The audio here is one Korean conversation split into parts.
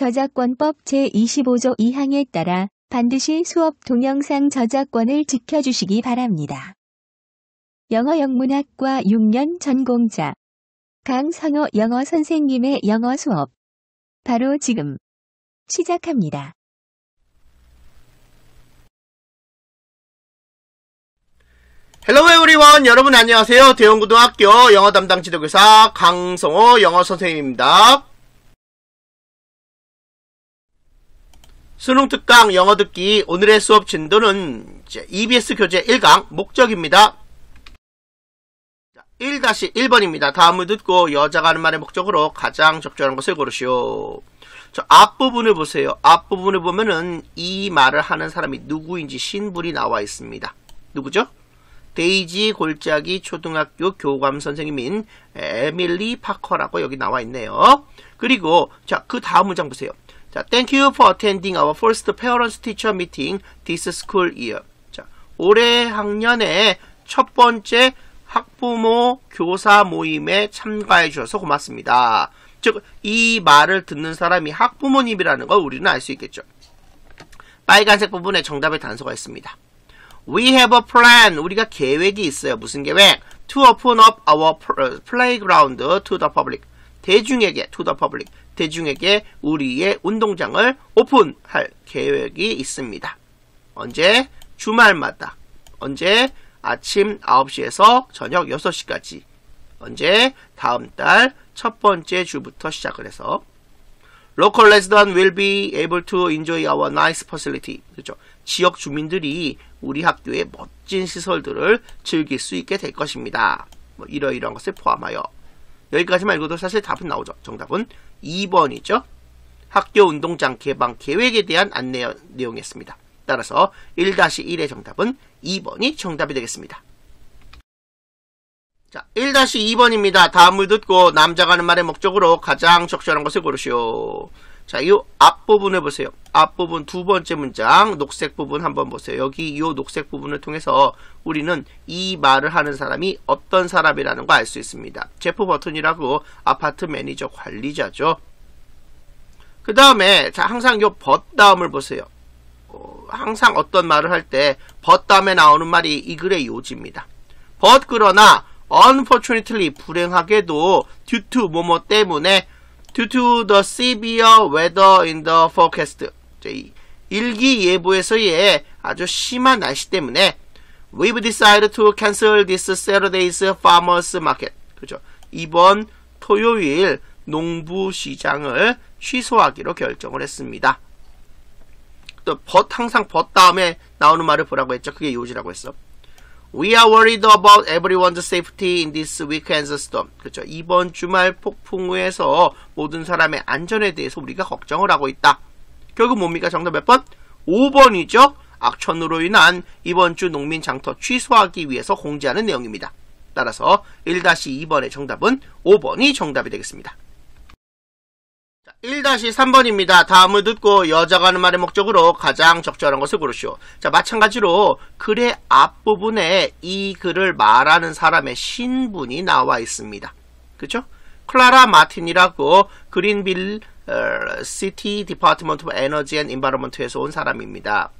저작권법 제25조 2항에 따라 반드시 수업 동영상 저작권을 지켜주시기 바랍니다. 영어 영문학과 6년 전공자 강성호 영어 선생님의 영어 수업 바로 지금 시작합니다. Hello everyone 여러분 안녕하세요. 대원고등학교 영어 담당 지도교사 강성호 영어 선생님입니다. 수능 특강 영어 듣기 오늘의 수업 진도는 EBS 교재 1강 목적입니다. 1-1번입니다. 다음을 듣고 여자가 하는 말의 목적으로 가장 적절한 것을 고르시오. 저 앞부분을 보세요. 앞부분을 보면은 이 말을 하는 사람이 누구인지 신분이 나와 있습니다. 누구죠? 데이지 골짜기 초등학교 교감 선생님인 에밀리 파커라고 여기 나와 있네요. 그리고 자, 그 다음 문장 보세요. 자, thank you for attending our first parents teacher meeting this school year. 자, 올해 학년에 첫 번째 학부모 교사 모임에 참가해 주셔서 고맙습니다. 즉, 이 말을 듣는 사람이 학부모님이라는 걸 우리는 알 수 있겠죠. 빨간색 부분에 정답의 단서가 있습니다. We have a plan. 우리가 계획이 있어요. 무슨 계획? To open up our playground to the public. 대중에게, the public. 대중에게 우리의 운동장을 오픈할 계획이 있습니다. 언제? 주말마다. 언제? 아침 9시에서 저녁 6시까지. 언제? 다음 달 첫 번째 주부터 시작을 해서 Local resident will be able to enjoy our nice facility. 그렇죠. 지역 주민들이 우리 학교의 멋진 시설들을 즐길 수 있게 될 것입니다. 뭐 이러이러한 것을 포함하여 여기까지만 읽어도 사실 답은 나오죠. 정답은 2번이죠. 학교 운동장 개방 계획에 대한 안내 내용이었습니다. 따라서 1-1의 정답은 2번이 정답이 되겠습니다. 자, 1-2번입니다. 다음을 듣고 남자가 하는 말의 목적으로 가장 적절한 것을 고르시오. 자, 이 앞부분을 보세요. 앞부분 두 번째 문장, 녹색 부분 한번 보세요. 여기 이 녹색 부분을 통해서 우리는 이 말을 하는 사람이 어떤 사람이라는 걸알수 있습니다. 제프 버튼이라고 아파트 매니저 관리자죠. 그 다음에, 자, 항상 요 벗 다음을 보세요. 어, 항상 어떤 말을 할 때, 벗 다음에 나오는 말이 이 글의 요지입니다. 벗 그러나, unfortunately, 불행하게도, due to 뭐뭐 때문에, due to the severe weather in the forecast. 일기예보에서의 아주 심한 날씨 때문에 we've decided to cancel this Saturday's farmers market. 그죠? 이번 토요일 농부 시장을 취소하기로 결정을 했습니다. 또벗 항상 벗 다음에 나오는 말을 보라고 했죠. 그게 요지라고 했어. We are worried about everyone's safety in this weekend's storm. 그렇죠. 이번 주말 폭풍우에서 모든 사람의 안전에 대해서 우리가 걱정을 하고 있다. 결국 뭡니까? 정답 몇 번? 5번이죠. 악천후로 인한 이번 주 농민 장터 취소하기 위해서 공지하는 내용입니다. 따라서 1-2번의 정답은 5번이 정답이 되겠습니다. 1-3번입니다. 다음을 듣고 여자가 하는 말의 목적으로 가장 적절한 것을 고르시오. 자, 마찬가지로 글의 앞부분에 이 글을 말하는 사람의 신분이 나와 있습니다. 그쵸? 클라라 마틴이라고 그린빌 어, City Department Energy and Environment에서 온 사람입니다.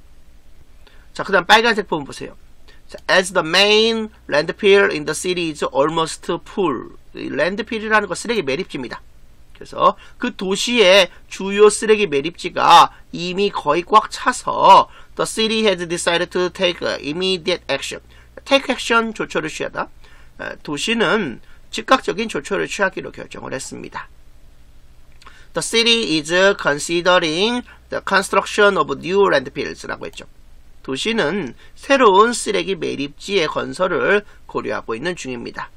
자, 그 다음 빨간색 부분 보세요. As the main landfill in the city is almost full. landfill이라는 거 쓰레기 매립지입니다. 그래서 그 도시의 주요 쓰레기 매립지가 이미 거의 꽉 차서 the city has decided to take immediate action. take action 조처를 취하다. 도시는 즉각적인 조처를 취하기로 결정을 했습니다. The city is considering the construction of new landfills라고 했죠. 도시는 새로운 쓰레기 매립지의 건설을 고려하고 있는 중입니다.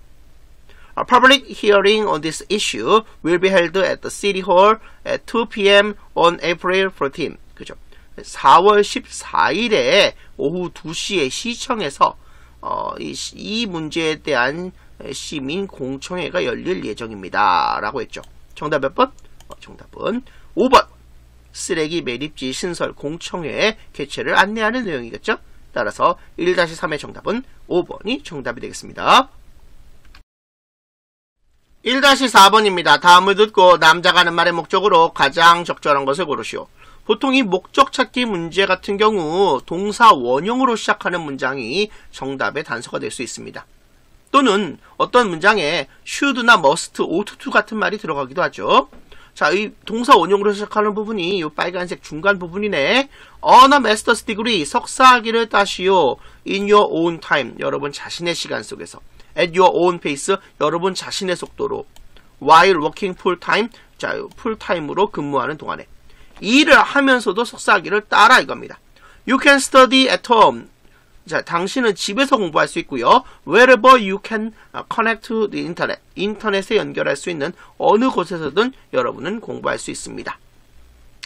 A public hearing on this issue will be held at the City Hall at 2 p.m. on April 14. 그죠? 4월 14일에 오후 2시에 시청에서 어, 이, 이 문제에 대한 시민 공청회가 열릴 예정입니다. 라고 했죠. 정답 몇 번? 어, 정답은 5번. 쓰레기 매립지 신설 공청회 개최를 안내하는 내용이겠죠. 따라서 1-3의 정답은 5번이 정답이 되겠습니다. 1-4번입니다. 다음을 듣고 남자가 하는 말의 목적으로 가장 적절한 것을 고르시오. 보통 이 목적 찾기 문제 같은 경우 동사 원형으로 시작하는 문장이 정답의 단서가 될 수 있습니다. 또는 어떤 문장에 should나 must, ought to 같은 말이 들어가기도 하죠. 자, 이 동사 원형으로 시작하는 부분이 이 빨간색 중간 부분이네. on a master's degree, 석사학위를 따시오. in your own time, 여러분 자신의 시간 속에서. At your own pace, 여러분 자신의 속도로. while working full time, 자, 풀타임으로 근무하는 동안에. 일을 하면서도 석사학위를 따라 이겁니다. You can study at home. 자, 당신은 집에서 공부할 수 있고요. Wherever you can connect to the internet. 인터넷에 연결할 수 있는 어느 곳에서든 여러분은 공부할 수 있습니다.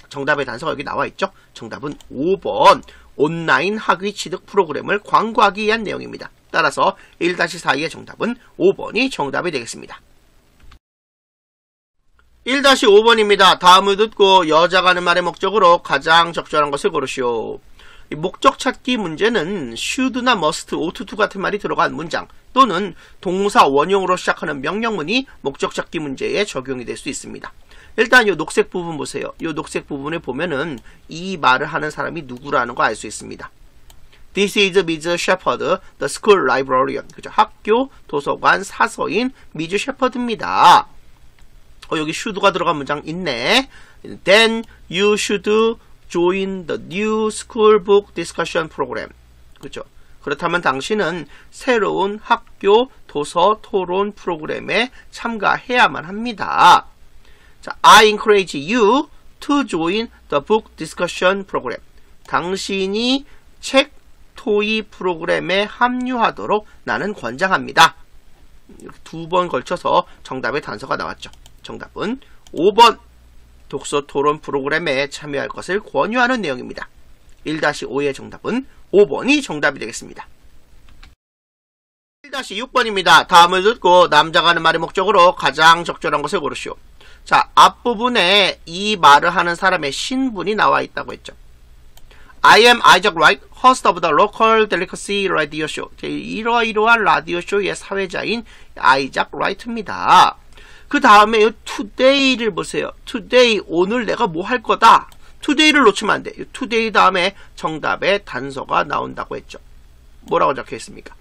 정답의 단서가 여기 나와 있죠. 정답은 5번. 온라인 학위 취득 프로그램을 광고하기 위한 내용입니다. 따라서 1-4의 정답은 5번이 정답이 되겠습니다. 1-5번입니다. 다음을 듣고 여자가 하는 말의 목적으로 가장 적절한 것을 고르시오. 목적 찾기 문제는 should나 must, ought to 같은 말이 들어간 문장 또는 동사 원형으로 시작하는 명령문이 목적 찾기 문제에 적용이 될 수 있습니다. 일단 이 녹색 부분 보세요. 이 녹색 부분에 보면은 이 말을 하는 사람이 누구라는 거 알 수 있습니다. This is Ms. Shepherd, the school librarian. 그죠? 학교 도서관 사서인 미즈 셰퍼드입니다. 어, 여기 should가 들어간 문장 있네. Then you should join the new school book discussion program. 그죠? 그렇다면 당신은 새로운 학교 도서 토론 프로그램에 참가해야만 합니다. 자, I encourage you to join the book discussion program. 당신이 책 토의 프로그램에 합류하도록 나는 권장합니다. 두 번 걸쳐서 정답의 단서가 나왔죠. 정답은 5번 독서 토론 프로그램에 참여할 것을 권유하는 내용입니다. 1-5의 정답은 5번이 정답이 되겠습니다. 1-6번입니다. 다음을 듣고 남자가 하는 말의 목적으로 가장 적절한 것을 고르시오. 자, 앞부분에 이 말을 하는 사람의 신분이 나와 있다고 했죠. I am Isaac Wright, host of the local delicacy radio show. 이러이러한 라디오 쇼의 사회자인 아이작 라이트입니다. 그 다음에 today를 보세요. today 오늘 내가 뭐 할 거다. today를 놓치면 안 돼. today 다음에 정답의 단서가 나온다고 했죠. 뭐라고 적혀 있습니까?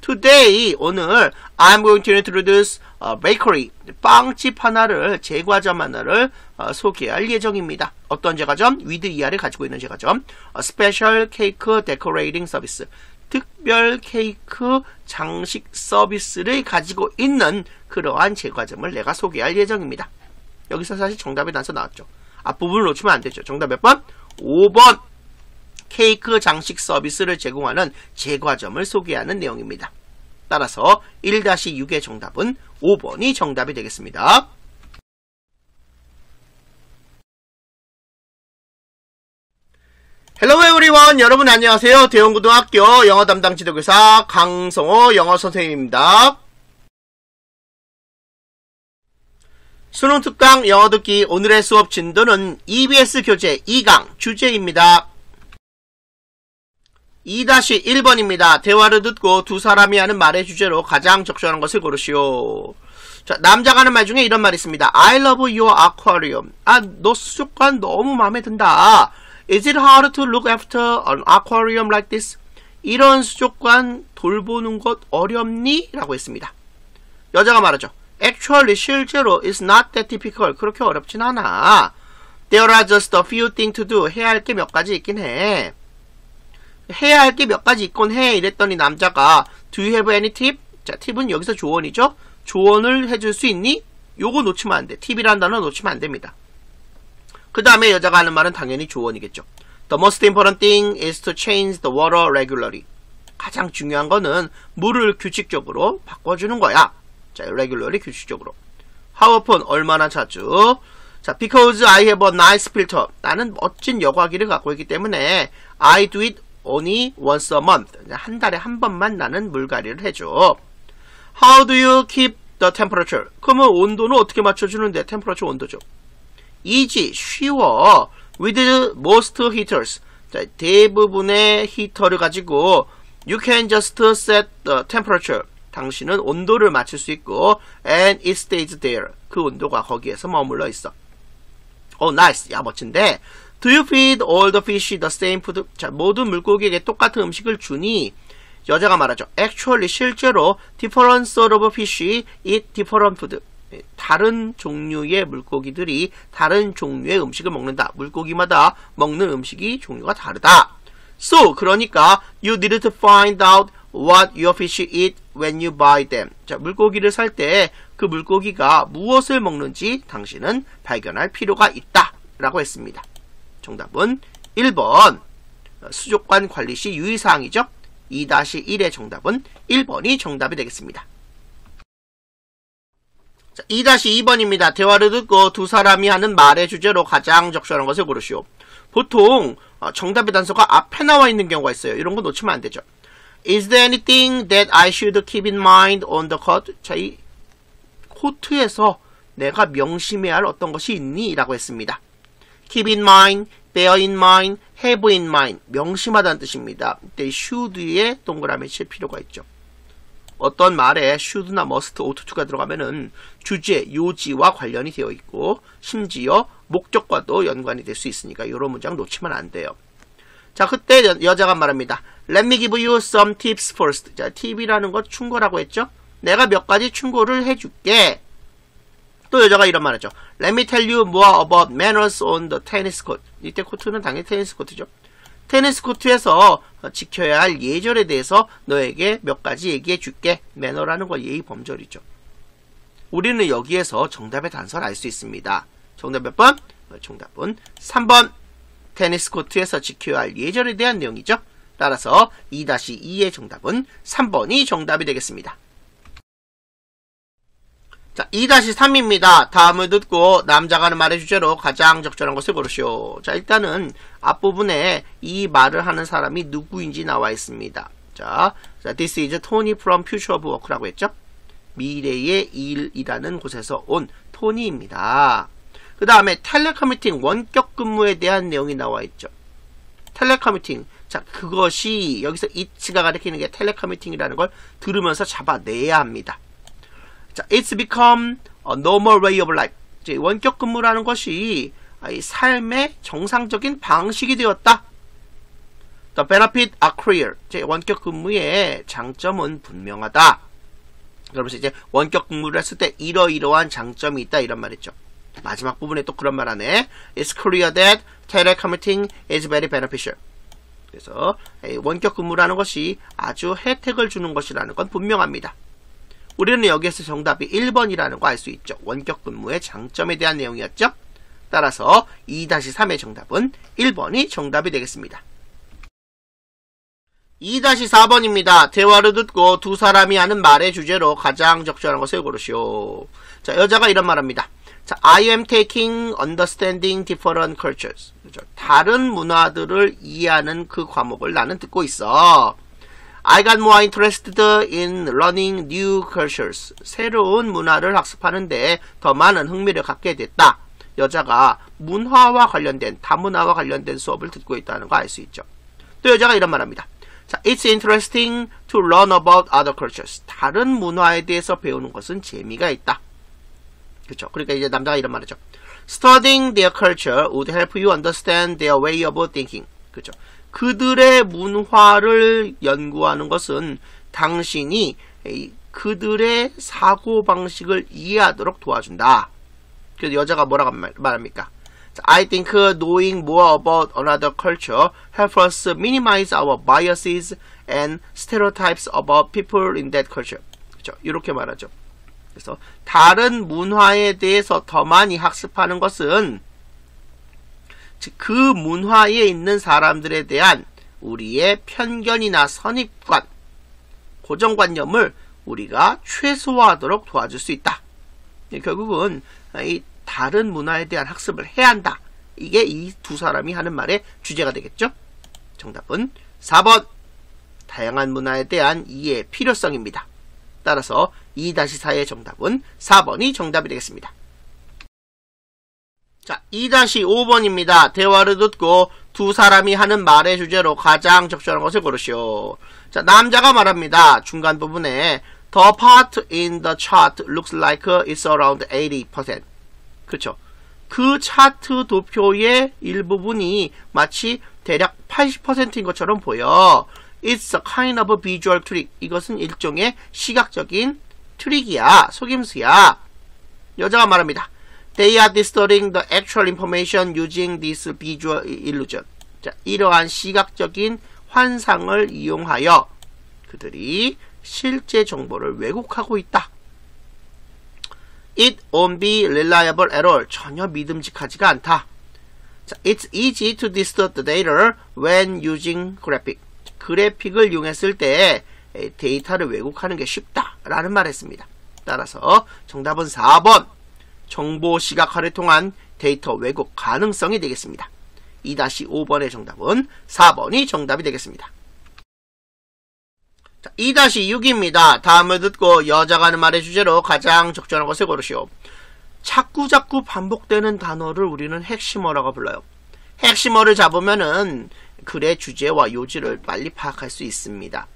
Today 오늘 I'm going to introduce a bakery 빵집 하나를 제과점 하나를 어, 소개할 예정입니다. 어떤 제과점? with 이하를 가지고 있는 제과점. A special cake decorating service 특별 케이크 장식 서비스를 가지고 있는 그러한 제과점을 내가 소개할 예정입니다. 여기서 사실 정답의 단서 나왔죠. 앞부분을 놓치면 안 되죠. 정답 몇 번? 5번. 케이크 장식 서비스를 제공하는 제과점을 소개하는 내용입니다. 따라서 1-6의 정답은 5번이 정답이 되겠습니다. Hello everyone 여러분 안녕하세요. 대원고등학교 영어 담당 지도교사 강성호 영어 선생님입니다. 수능 특강 영어 듣기 오늘의 수업 진도는 EBS 교재 2강 주제입니다. 2-1번입니다. 대화를 듣고 두 사람이 하는 말의 주제로 가장 적절한 것을 고르시오. 자, 남자가 하는 말 중에 이런 말이 있습니다. I love your aquarium. 아, 너 수족관 너무 마음에 든다. Is it hard to look after an aquarium like this? 이런 수족관 돌보는 것 어렵니? 라고 했습니다. 여자가 말하죠. Actually, 실제로 is not that difficult. 그렇게 어렵진 않아. There are just a few things to do. 해야 할 게 몇 가지 있긴 해. 해야 할 게 몇 가지 있곤 해. 이랬더니 남자가 Do you have any tip? 자, 팁은 여기서 조언이죠. 조언을 해줄 수 있니? 요거 놓치면 안 돼. 팁이란 단어 놓치면 안 됩니다. 그 다음에 여자가 하는 말은 당연히 조언이겠죠. The most important thing is to change the water regularly. 가장 중요한 거는 물을 규칙적으로 바꿔주는 거야. 자, regularly 규칙적으로. How often? 얼마나 자주? 자, because I have a nice filter. 나는 멋진 여과기를 갖고 있기 때문에 I do it only once a month. 한 달에 한 번만 나는 물갈이를 해줘. How do you keep the temperature? 그러면 온도는 어떻게 맞춰주는데? temperature 온도죠. easy, 쉬워. with most heaters. 자, 대부분의 히터를 가지고 you can just set the temperature. 당신은 온도를 맞출 수 있고 and it stays there. 그 온도가 거기에서 머물러 있어. 오, 나이스. 야, 멋진데. Do you feed all the fish the same food? 자, 모든 물고기에게 똑같은 음식을 주니 여자가 말하죠. Actually, 실제로 different sort of fish eat different food. 다른 종류의 물고기들이 다른 종류의 음식을 먹는다. 물고기마다 먹는 음식이 종류가 다르다. So, 그러니까 you need to find out what your fish eat when you buy them. 자, 물고기를 살 때 그 물고기가 무엇을 먹는지 당신은 발견할 필요가 있다. 라고 했습니다. 정답은 1번. 수족관 관리 시 유의사항이죠. 2-1의 정답은 1번이 정답이 되겠습니다. 자, 2-2번입니다. 대화를 듣고 두 사람이 하는 말의 주제로 가장 적절한 것을 고르시오. 보통 어, 정답의 단서가 앞에 나와 있는 경우가 있어요. 이런 거 놓치면 안 되죠. Is there anything that I should keep in mind on the court? 자, 이 코트에서 내가 명심해야 할 어떤 것이 있니? 라고 했습니다. Keep in mind, bear in mind, have in mind. 명심하다는 뜻입니다. 이때 should에 동그라미 칠 필요가 있죠. 어떤 말에 should나 must, ought to가 들어가면은 주제, 요지와 관련이 되어 있고 심지어 목적과도 연관이 될 수 있으니까 이런 문장 놓치면 안 돼요. 자, 그때 여, 자가 말합니다. Let me give you some tips first. 자, 팁이라는 것 충고라고 했죠? 내가 몇 가지 충고를 해줄게. 또 여자가 이런 말하죠. Let me tell you more about manners on the tennis court. 이때 코트는 당연히 테니스 코트죠. 테니스 코트에서 지켜야 할 예절에 대해서 너에게 몇 가지 얘기해 줄게. 매너라는 건 예의 범절이죠. 우리는 여기에서 정답의 단서를 알 수 있습니다. 정답 몇 번? 정답은 3번. 테니스 코트에서 지켜야 할 예절에 대한 내용이죠. 따라서 2-2의 정답은 3번이 정답이 되겠습니다. 자, 2-3입니다. 다음을 듣고 남자가 하는 말의 주제로 가장 적절한 것을 고르시오. 자, 일단은 앞부분에 이 말을 하는 사람이 누구인지 나와 있습니다. 자, 자 this is Tony from Future of Work라고 했죠? 미래의 일이라는 곳에서 온 토니입니다. 그 다음에 텔레커뮤팅 원격 근무에 대한 내용이 나와 있죠. 텔레커뮤팅. 자, 그것이 여기서 it가 가리키는 게 텔레커뮤팅이라는 걸 들으면서 잡아내야 합니다. 자, it's become a normal way of life. 이제 원격 근무라는 것이 삶의 정상적인 방식이 되었다. The benefit are clear. 이제 원격 근무의 장점은 분명하다. 그러면서 이제 원격 근무를 했을 때 이러이러한 장점이 있다 이런 말이죠. 마지막 부분에 또 그런 말 하네. It's clear that telecommuting is very beneficial. 그래서 원격 근무라는 것이 아주 혜택을 주는 것이라는 건 분명합니다. 우리는 여기에서 정답이 1번이라는 거 알 수 있죠. 원격 근무의 장점에 대한 내용이었죠. 따라서 2-3의 정답은 1번이 정답이 되겠습니다. 2-4번입니다. 대화를 듣고 두 사람이 하는 말의 주제로 가장 적절한 것을 고르시오. 자, 여자가 이런 말합니다. 자, I am taking understanding different cultures. 그렇죠? 다른 문화들을 이해하는 그 과목을 나는 듣고 있어. I got more interested in learning new cultures. 새로운 문화를 학습하는데 더 많은 흥미를 갖게 됐다. 여자가 문화와 관련된, 다문화와 관련된 수업을 듣고 있다는 거 알 수 있죠. 또 여자가 이런 말합니다. 자, it's interesting to learn about other cultures. 다른 문화에 대해서 배우는 것은 재미가 있다. 그렇죠. 그러니까 이제 남자가 이런 말이죠. Studying their culture would help you understand their way of thinking. 그렇죠. 그들의 문화를 연구하는 것은 당신이 그들의 사고 방식을 이해하도록 도와준다. 그래서 여자가 뭐라고 말합니까? I think knowing more about another culture helps us minimize our biases and stereotypes about people in that culture. 그렇죠? 이렇게 말하죠. 그래서 다른 문화에 대해서 더 많이 학습하는 것은 그 문화에 있는 사람들에 대한 우리의 편견이나 선입관, 고정관념을 우리가 최소화하도록 도와줄 수 있다. 결국은 이 다른 문화에 대한 학습을 해야 한다. 이게 이 두 사람이 하는 말의 주제가 되겠죠? 정답은 4번. 다양한 문화에 대한 이해의 필요성입니다. 따라서 2-4의 정답은 4번이 정답이 되겠습니다. 자, 2-5번입니다. 대화를 듣고 두 사람이 하는 말의 주제로 가장 적절한 것을 고르시오. 자, 남자가 말합니다. 중간 부분에 The part in the chart looks like it's around 80%. 그렇죠. 그 차트 도표의 일부분이 마치 대략 80%인 것처럼 보여. It's a kind of visual trick. 이것은 일종의 시각적인 트릭이야. 속임수야. 여자가 말합니다. They are distorting the actual information using this visual illusion. 자, 이러한 시각적인 환상을 이용하여 그들이 실제 정보를 왜곡하고 있다. It won't be reliable at all. 전혀 믿음직하지가 않다. 자, It's easy to distort the data when using graphic. 그래픽을 이용했을 때 데이터를 왜곡하는 게 쉽다라는 말을 했습니다. 따라서 정답은 4번. 정보 시각화를 통한 데이터 왜곡 가능성이 되겠습니다. 2-5번의 정답은 4번이 정답이 되겠습니다. 자, 2-6입니다. 다음을 듣고 여자가 하는 말의 주제로 가장 적절한 것을 고르시오. 자꾸 자꾸 반복되는 단어를 우리는 핵심어라고 불러요. 핵심어를 잡으면은 글의 주제와 요지를 빨리 파악할 수 있습니다.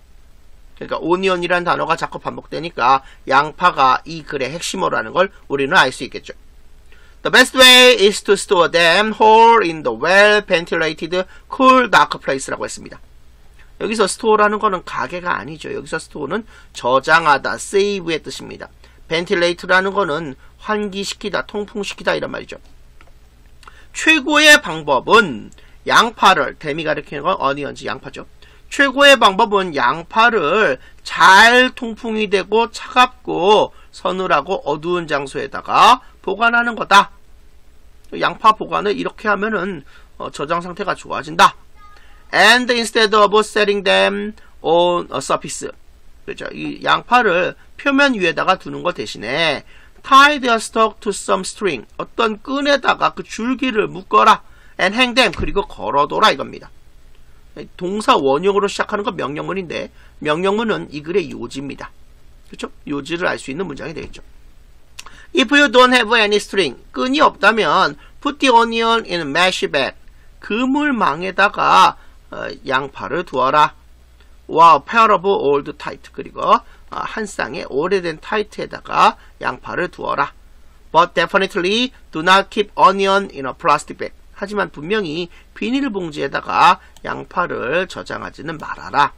그러니까 오니언이라는 단어가 자꾸 반복되니까 양파가 이 글의 핵심어라는 걸 우리는 알 수 있겠죠. The best way is to store them whole in the well ventilated cool dark place라고 했습니다. 여기서 store라는 거는 가게가 아니죠. 여기서 store는 저장하다, save의 뜻입니다. ventilate라는 거는 환기시키다, 통풍시키다 이런 말이죠. 최고의 방법은 양파를, 데미 가리키는 건 어니언지 양파죠. 최고의 방법은 양파를 잘 통풍이 되고 차갑고 서늘하고 어두운 장소에다가 보관하는 거다. 양파 보관을 이렇게 하면은 어, 저장 상태가 좋아진다. And instead of setting them on a surface. 그죠? 이 양파를 표면 위에다가 두는 것 대신에 tie their stalk to some string. 어떤 끈에다가 그 줄기를 묶어라. and hang them. 그리고 걸어둬라 이겁니다. 동사 원형으로 시작하는 건 명령문인데 명령문은 이 글의 요지입니다. 그렇죠? 요지를 알 수 있는 문장이 되겠죠. If you don't have any string, 끈이 없다면 put the onion in mesh bag. 그물망에다가 어, 양파를 두어라. wow, pair of old tight. 그리고 어, 한 쌍의 오래된 타이트에다가 양파를 두어라. But definitely do not keep onion in a plastic bag. 하지만 분명히 비닐봉지에다가 양파를 저장하지는 말아라.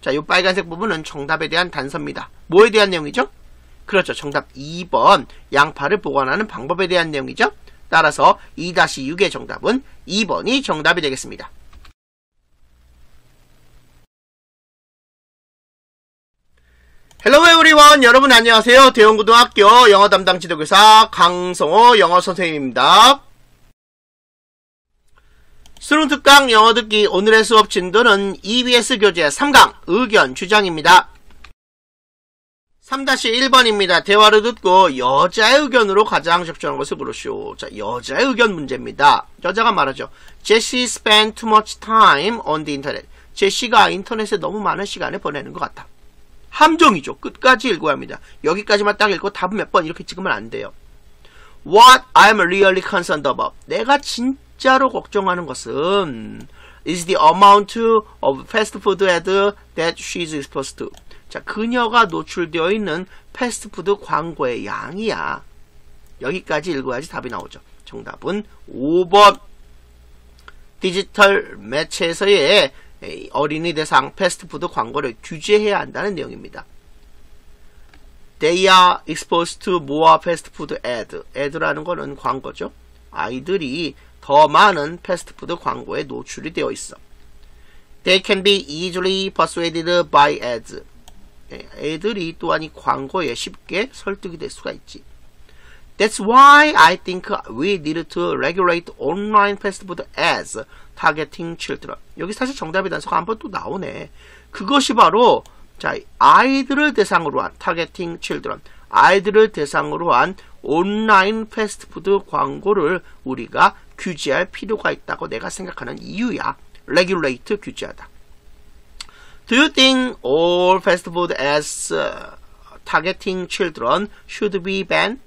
자, 이 빨간색 부분은 정답에 대한 단서입니다. 뭐에 대한 내용이죠? 그렇죠. 정답 2번 양파를 보관하는 방법에 대한 내용이죠. 따라서 2-6의 정답은 2번이 정답이 되겠습니다. Hello everyone 여러분 안녕하세요. 대원고등학교 영어 담당 지도교사 강성호 영어 선생님입니다. 수능 특강 영어 듣기 오늘의 수업 진도는 EBS 교재 3강 의견 주장입니다. 3-1번입니다. 대화를 듣고 여자의 의견으로 가장 적절한 것을 고르시오. 자, 여자의 의견 문제입니다. 여자가 말하죠. Jessie spent too much time on the internet. 제시가 인터넷에 너무 많은 시간을 보내는 것 같아. 함정이죠. 끝까지 읽어야 합니다. 여기까지만 딱 읽고 답은 몇 번 이렇게 찍으면 안 돼요. What I'm really concerned about. 내가 진 짜로 걱정하는 것은 is the amount of fast food ad that she's exposed to. 자, 그녀가 노출되어 있는 패스트푸드 광고의 양이야. 여기까지 읽어야지 답이 나오죠. 정답은 5번. 디지털 매체에서의 어린이 대상 패스트푸드 광고를 규제해야 한다는 내용입니다. They are exposed to more fast food ad. ad라는 거는 광고죠. 아이들이 더 많은 패스트푸드 광고에 노출이 되어 있어. They can be easily persuaded by ads. 애들이 또한 이 광고에 쉽게 설득이 될 수가 있지. That's why I think we need to regulate online fast food ads targeting children. 여기 사실 정답의 단서가 한 번 또 나오네. 그것이 바로 자 아이들을 대상으로 한 targeting children. 아이들을 대상으로 한 온라인 패스트푸드 광고를 우리가 규제할 필요가 있다고 내가 생각하는 이유야. regulate 규제하다. Do you think all fast food ads uh, targeting children should be banned?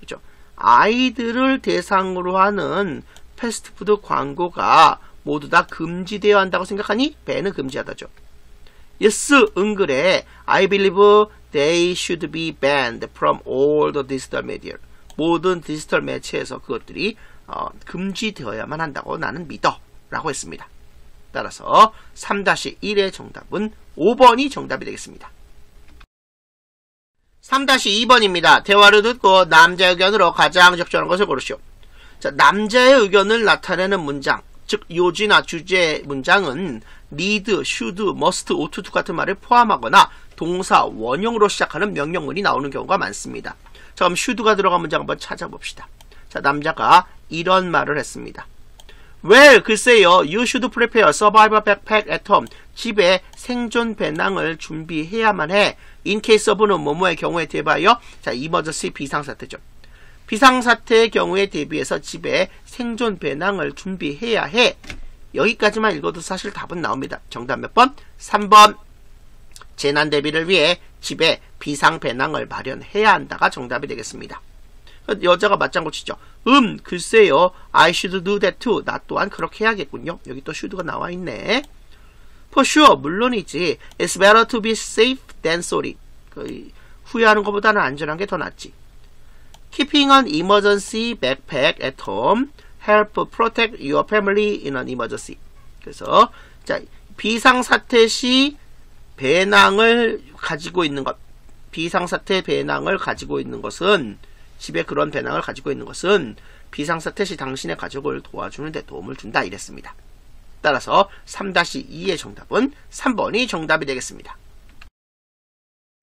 그죠? 아이들을 대상으로 하는 패스트푸드 광고가 모두 다 금지되어야 한다고 생각하니? 밴은 금지하다죠. Yes, 응글에 I believe they should be banned from all the digital media. 모든 디지털 매체에서 그것들이 어, 금지되어야만 한다고 나는 믿어. 라고 했습니다. 따라서 3-1의 정답은 5번이 정답이 되겠습니다. 3-2번입니다. 대화를 듣고 남자 의견으로 가장 적절한 것을 고르시오. 자, 남자의 의견을 나타내는 문장, 즉 요지나 주제 문장은 need, should, must, ought to 같은 말을 포함하거나 동사, 원형으로 시작하는 명령문이 나오는 경우가 많습니다. 자, 그럼 should가 들어간 문장 한번 찾아봅시다. 자, 남자가 이런 말을 했습니다. Well, 글쎄요. You should prepare survival backpack at home. 집에 생존 배낭을 준비해야만 해. In case of는 뭐뭐의 경우에 대비하여 자, emergency 비상사태죠. 비상사태의 경우에 대비해서 집에 생존 배낭을 준비해야 해. 여기까지만 읽어도 사실 답은 나옵니다. 정답 몇 번? 3번. 재난 대비를 위해 집에 비상 배낭을 마련해야 한다가 정답이 되겠습니다. 여자가 맞장구 치죠. 음, 글쎄요. I should do that too. 나 또한 그렇게 해야겠군요. 여기 또 should가 나와 있네. For sure. 물론이지. It's better to be safe than sorry. 그, 후회하는 것보다는 안전한 게 더 낫지. Keeping an emergency backpack at home help protect your family in an emergency. 그래서 자 비상사태 시 배낭을 가지고 있는 것, 비상사태 배낭을 가지고 있는 것은 집에 그런 배낭을 가지고 있는 것은 비상사태 시 당신의 가족을 도와주는 데 도움을 준다 이랬습니다. 따라서 3-2의 정답은 3번이 정답이 되겠습니다.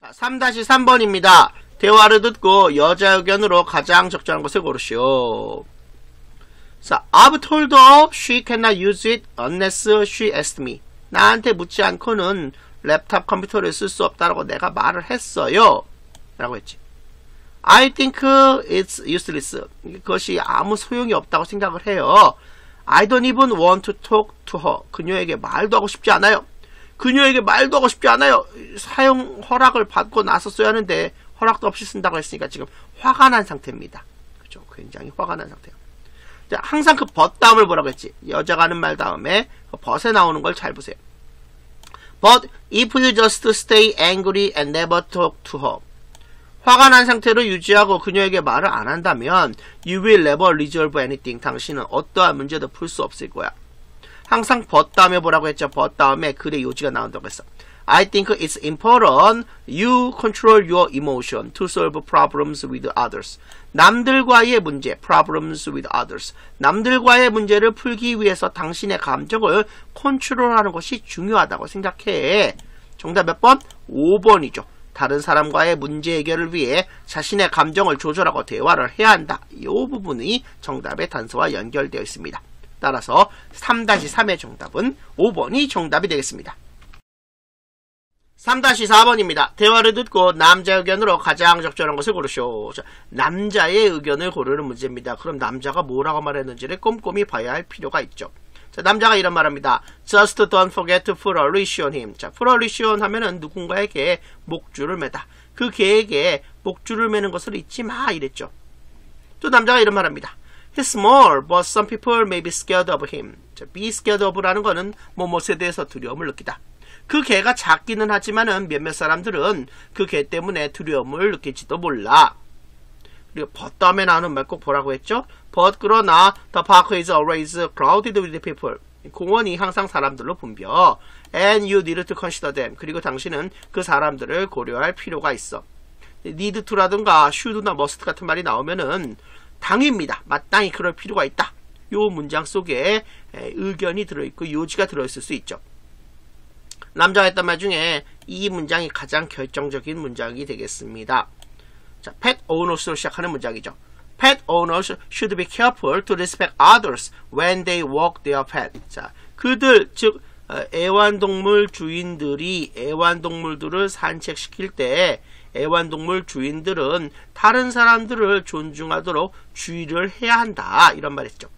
3-3번입니다. 대화를 듣고 여자 의견으로 가장 적절한 것을 고르시오. 자, I've told her she cannot use it unless she asked me. 나한테 묻지 않고는 랩탑 컴퓨터를 쓸 수 없다라고 내가 말을 했어요. 라고 했지. I think it's useless. 그것이 아무 소용이 없다고 생각을 해요. I don't even want to talk to her. 그녀에게 말도 하고 싶지 않아요. 그녀에게 말도 하고 싶지 않아요. 사용 허락을 받고 나서 써야 하는데 허락도 없이 쓴다고 했으니까 지금 화가 난 상태입니다. 그죠? 굉장히 화가 난 상태예요. 자, 항상 그 but 다음을 뭐라고 했지? 여자가 하는 말 다음에 그 but에 나오는 걸 잘 보세요. But if you just stay angry and never talk to her. 화가 난 상태로 유지하고 그녀에게 말을 안 한다면 you will never resolve anything. 당신은 어떠한 문제도 풀 수 없을 거야. 항상 but 다음에 뭐라고 했죠? but 다음에 글의 요지가 나온다고 했어. I think it's important you control your emotion to solve problems with others. 남들과의 문제, problems with others. 남들과의 문제를 풀기 위해서 당신의 감정을 컨트롤하는 것이 중요하다고 생각해. 정답 몇 번? 5번이죠. 다른 사람과의 문제 해결을 위해 자신의 감정을 조절하고 대화를 해야 한다. 이 부분이 정답의 단서와 연결되어 있습니다. 따라서 3-3의 정답은 5번이 정답이 되겠습니다. 3-4번입니다. 대화를 듣고 남자 의견으로 가장 적절한 것을 고르시오. 자, 남자의 의견을 고르는 문제입니다. 그럼 남자가 뭐라고 말했는지를 꼼꼼히 봐야 할 필요가 있죠. 자, 남자가 이런 말합니다. Just don't forget to put a leash on him. 자, put a leash on 하면은 누군가에게 목줄을 매다. 그 개에게 목줄을 매는 것을 잊지 마 이랬죠. 또 남자가 이런 말합니다. He's small, but some people may be scared of him. 자, be scared of라는 것은 뭐뭐에 대해서 두려움을 느끼다. 그 개가 작기는 하지만은 몇몇 사람들은 그 개 때문에 두려움을 느낄지도 몰라. 그리고 but 다음에 나오는 말 꼭 보라고 했죠? but 그러나 the park is always crowded with people. 공원이 항상 사람들로 붐벼. and you need to consider them. 그리고 당신은 그 사람들을 고려할 필요가 있어. need to라든가 should나 must 같은 말이 나오면은 당입니다. 마땅히 그럴 필요가 있다. 요 문장 속에 의견이 들어있고 요지가 들어있을 수 있죠. 남자가 했던 말 중에 이 문장이 가장 결정적인 문장이 되겠습니다. 자, pet owners로 시작하는 문장이죠. Pet owners should be careful to respect others when they walk their pet. 자, 그들 즉 애완동물 주인들이 애완동물들을 산책시킬 때 애완동물 주인들은 다른 사람들을 존중하도록 주의를 해야 한다. 이런 말이죠.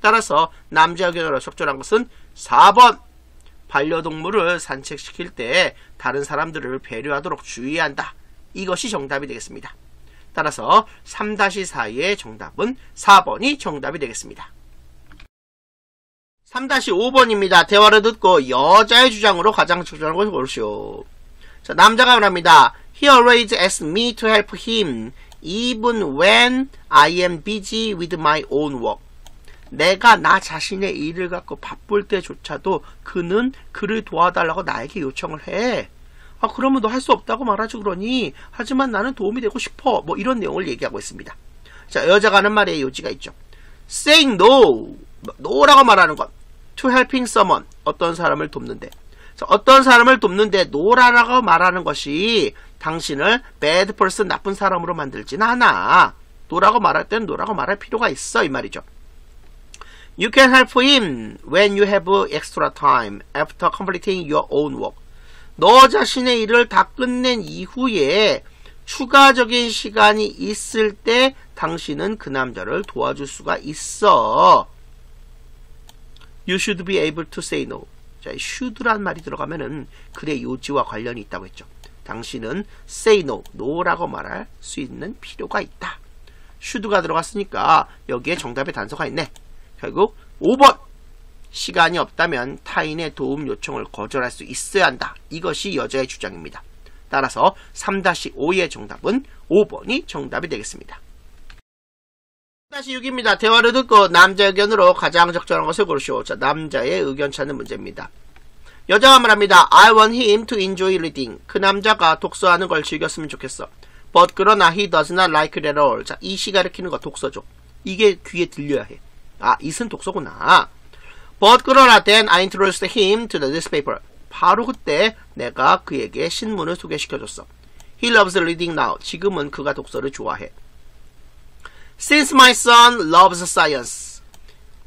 따라서 남자 의견으로 적절한 것은 4번 반려동물을 산책시킬 때 다른 사람들을 배려하도록 주의해야 한다. 이것이 정답이 되겠습니다. 따라서 3-4의 정답은 4번이 정답이 되겠습니다. 3-5번입니다. 대화를 듣고 여자의 주장으로 가장 적절한 것을 고르시오. 자, 남자가 말합니다. He always asks me to help him even when I am busy with my own work. 내가 나 자신의 일을 갖고 바쁠 때조차도 그는 그를 도와달라고 나에게 요청을 해. 아, 그러면 너 할 수 없다고 말하지 그러니. 하지만 나는 도움이 되고 싶어. 뭐 이런 내용을 얘기하고 있습니다. 자, 여자가 하는 말에 요지가 있죠. saying no. no라고 말하는 것. to helping someone. 어떤 사람을 돕는데. 자, 어떤 사람을 돕는데 no라고 말하는 것이 당신을 bad person, 나쁜 사람으로 만들진 않아. no라고 말할 땐 no라고 말할 필요가 있어. 이 말이죠. You can help him when you have extra time after completing your own work. 너 자신의 일을 다 끝낸 이후에 추가적인 시간이 있을 때 당신은 그 남자를 도와줄 수가 있어. You should be able to say no. 자, should란 말이 들어가면은 글의 요지와 관련이 있다고 했죠. 당신은 say no, no라고 말할 수 있는 필요가 있다. should가 들어갔으니까 여기에 정답의 단서가 있네. 결국 5번 시간이 없다면 타인의 도움 요청을 거절할 수 있어야 한다. 이것이 여자의 주장입니다. 따라서 3-5의 정답은 5번이 정답이 되겠습니다. 6입니다. 대화를 듣고 남자 의견으로 가장 적절한 것을 고르시오. 자, 남자의 의견 찾는 문제입니다. 여자가 말합니다. I want him to enjoy reading. 그 남자가 독서하는 걸 즐겼으면 좋겠어. But 그러나 he does not like it at all. 자, 이 시가 가리키는 거 독서죠. 이게 귀에 들려야 해. 아, 이은 독서구나. But 그러나 then I introduced him to the newspaper. 바로 그때 내가 그에게 신문을 소개시켜줬어. He loves reading now. 지금은 그가 독서를 좋아해. Since my son loves science.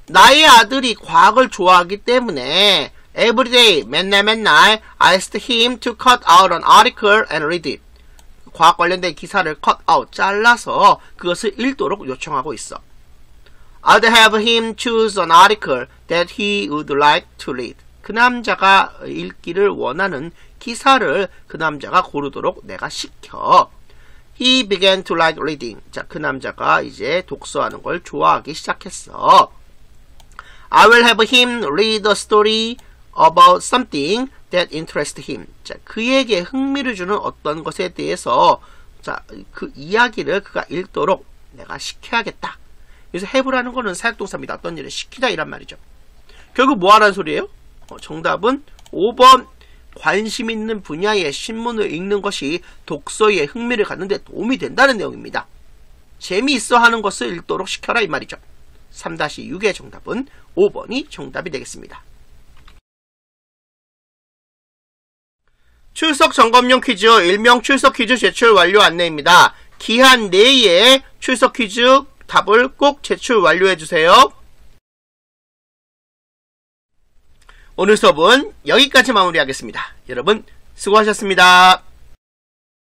나의 아들이 과학을 좋아하기 때문에 every day, 맨날 맨날 I asked him to cut out an article and read it. 과학 관련된 기사를 cut out, 잘라서 그것을 읽도록 요청하고 있어. I'd have him choose an article that he would like to read. 그 남자가 읽기를 원하는 기사를 그 남자가 고르도록 내가 시켜. He began to like reading. 자, 그 남자가 이제 독서하는 걸 좋아하기 시작했어. I will have him read a story about something that interests him. 자, 그에게 흥미를 주는 어떤 것에 대해서 자, 그 이야기를 그가 읽도록 내가 시켜야겠다. 그래서 have라는 거는 사역동사입니다. 어떤 일을 시키다 이란 말이죠. 결국 뭐 하라는 소리예요? 어, 정답은 5번 관심 있는 분야의 신문을 읽는 것이 독서에 흥미를 갖는데 도움이 된다는 내용입니다. 재미있어 하는 것을 읽도록 시켜라 이 말이죠. 3-6의 정답은 5번이 정답이 되겠습니다. 출석 점검용 퀴즈 일명 출석 퀴즈 제출 완료 안내입니다. 기한 내에 출석 퀴즈 답을 꼭 제출 완료해 주세요. 오늘 수업은 여기까지 마무리하겠습니다. 여러분 수고하셨습니다.